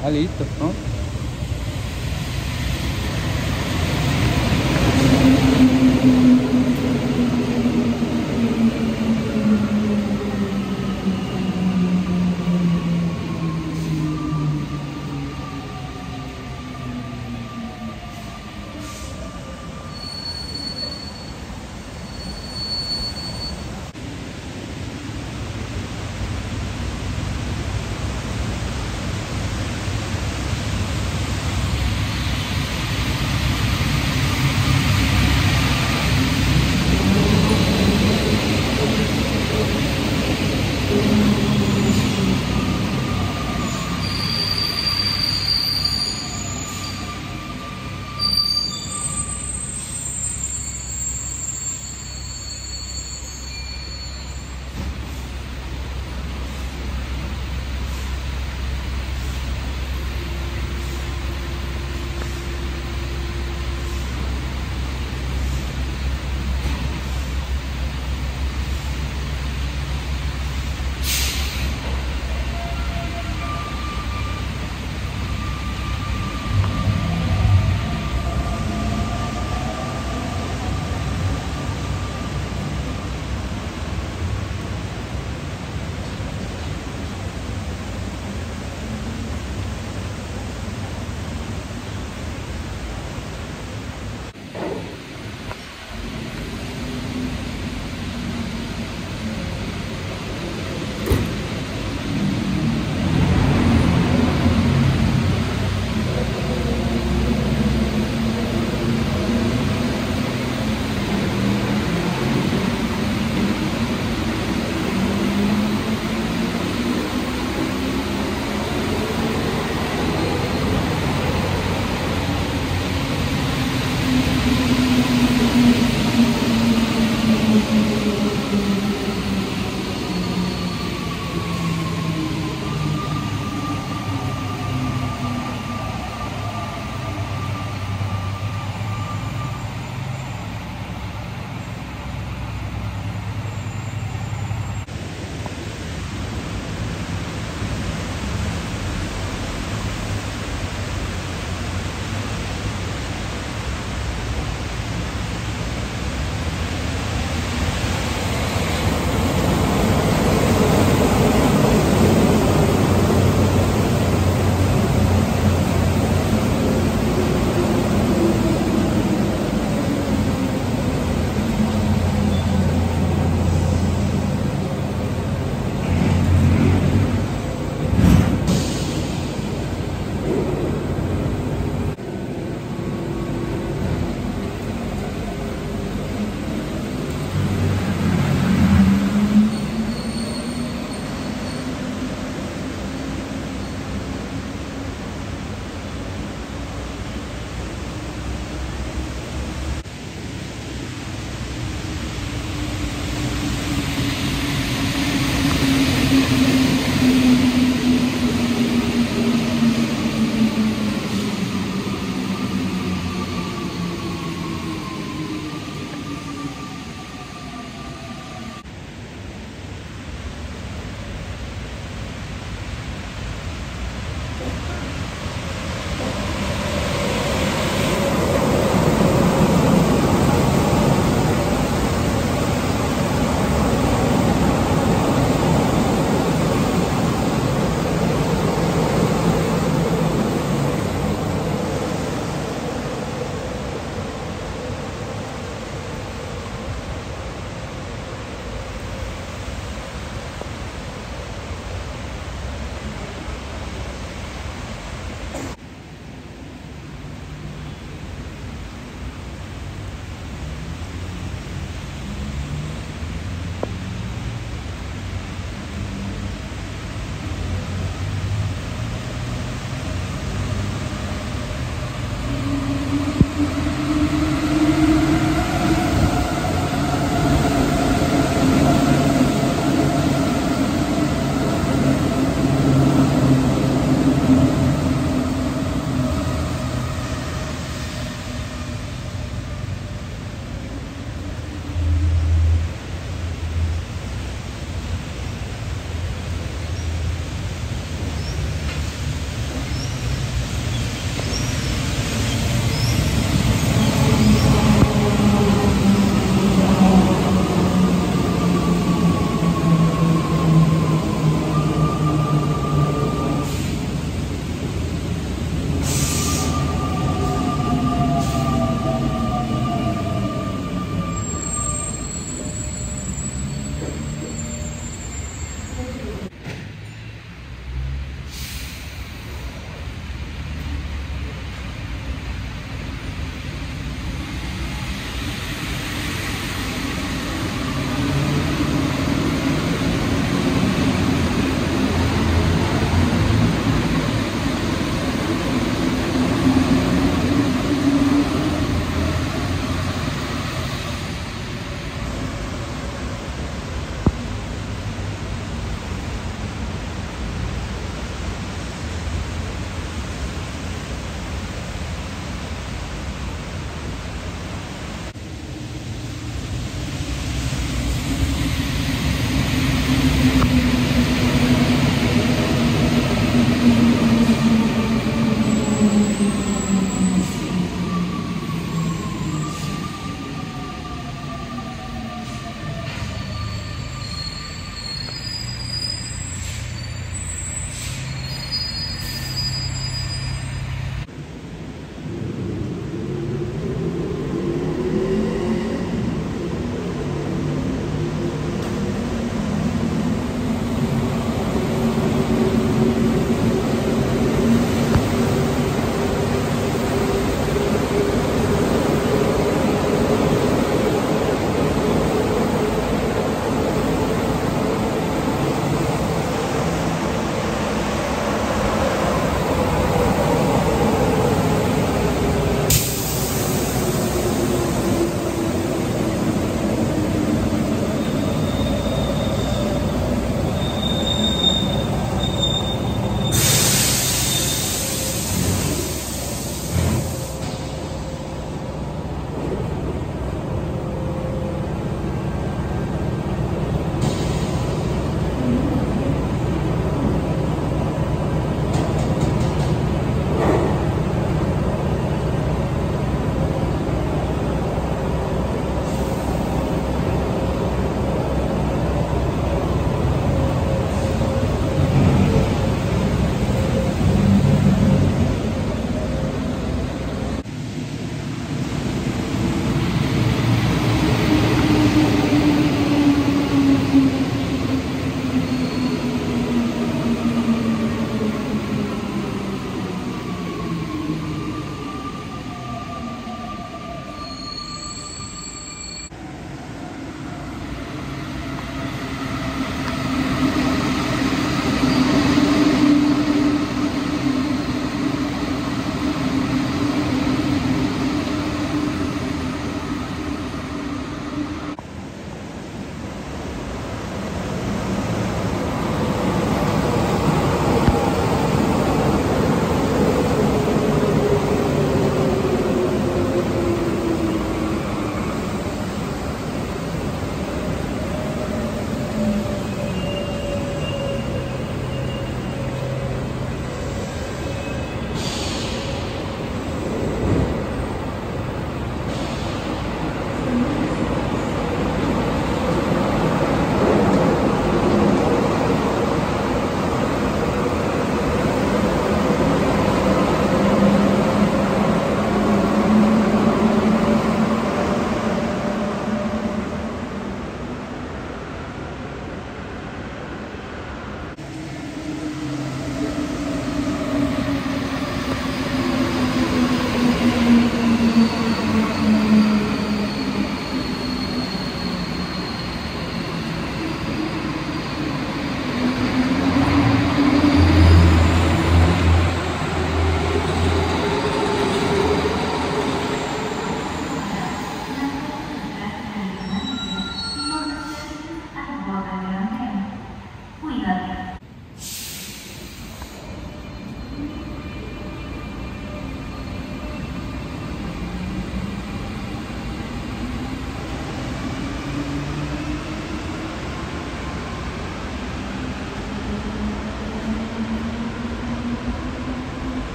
Ali, tá pronto.